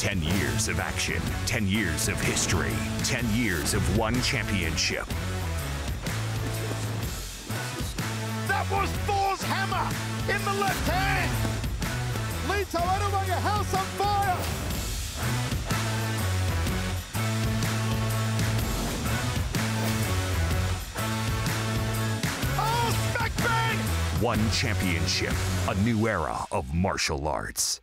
10 years of action, 10 years of history, 10 years of one championship. That was Thor's hammer in the left hand. Lito Adiwang, house on fire. Oh, smack bang! One championship, a new era of martial arts.